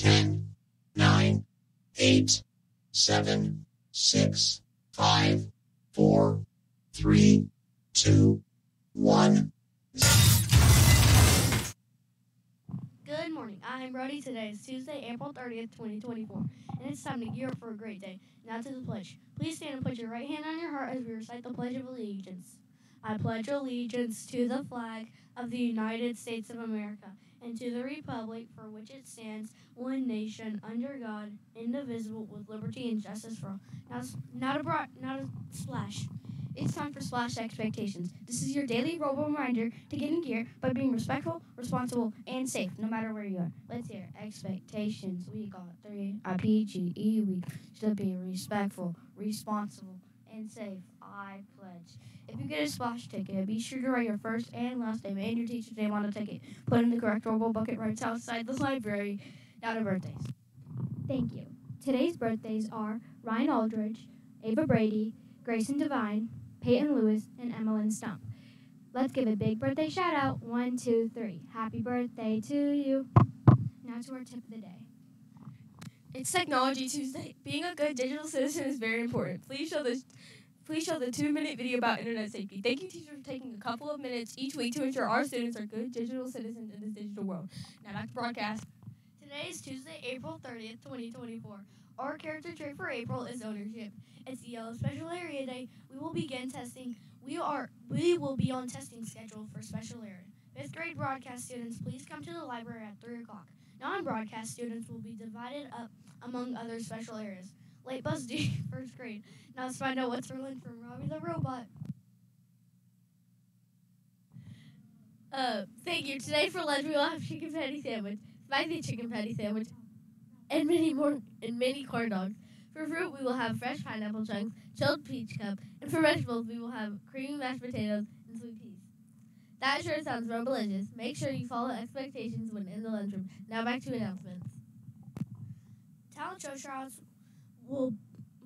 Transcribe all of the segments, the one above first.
10, 9, 8, 7, 6, 5, 4, 3, 2, 1. Good morning. I'm Brody. Today is Tuesday, April 30th, 2024, and it's time to gear up for a great day. Now to the pledge. Please stand and put your right hand on your heart as we recite the Pledge of Allegiance. I pledge allegiance to the flag of the United States of America and to the republic for which it stands, one nation, under God, indivisible, with liberty and justice for all. Now, not a broad, not a splash. It's time for Splash Expectations. This is your daily robo reminder to get in gear by being respectful, responsible, and safe, no matter where you are. Let's hear expectations. We got three. I P G E. We should be respectful, responsible, and safe. I. If you get a splash ticket, be sure to write your first and last name and your teacher's name on the ticket. Put in the correct robo bucket right outside the library. Now to birthdays. Thank you. Today's birthdays are Ryan Aldridge, Ava Brady, Grayson Devine, Peyton Lewis, and Emmeline Stump. Let's give a big birthday shout out. One, two, three. Happy birthday to you. Now to our tip of the day. It's Technology Tuesday. Being a good digital citizen is very important. Please show this. Please show the two-minute video about internet safety. Thank you, teachers, for taking a couple of minutes each week to ensure our students are good digital citizens in this digital world. Now back to broadcast. Today is Tuesday, April 30th, 2024. Our character trait for April is ownership. It's the Special Area Day. We will begin testing. We are we will be on testing schedule for special area. Fifth grade broadcast students, please come to the library at three o'clock. Non-broadcast students will be divided up among other special areas. Late bus due first grade. Now let's find out what's for lunch from Robbie the robot. Uh, thank you. Today for lunch we will have chicken patty sandwich, spicy chicken patty sandwich, and many more and many corn dogs. For fruit, we will have fresh pineapple chunks, chilled peach cup, and for vegetables, we will have creamy mashed potatoes and sweet peas. That sure sounds real delicious. Make sure you follow expectations when in the lunchroom. Now back to announcements. Talent show trials will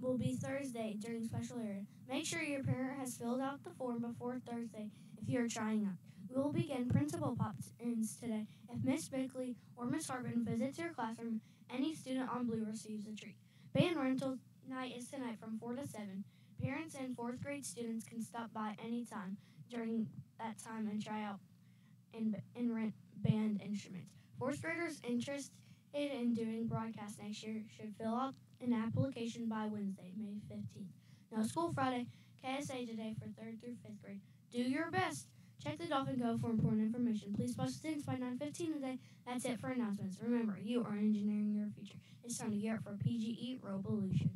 will be Thursday during special area. Make sure your parent has filled out the form before Thursday if you are trying out. We will begin principal pop-ins today. If Miss Bickley or Miss Harbin visits your classroom, any student on blue receives a treat. Band rental night is tonight from 4 to 7. Parents and fourth grade students can stop by anytime during that time and try out and, and rent band instruments. Fourth graders interested in doing broadcast next year should fill out an application by Wednesday, May 15th. No school Friday, KSA today for 3rd through 5th grade. Do your best. Check the Dolphin Go for important information. Please post students by 9.15 today. That's it for announcements. Remember, you are engineering your future. It's time to gear up for PGE Revolution.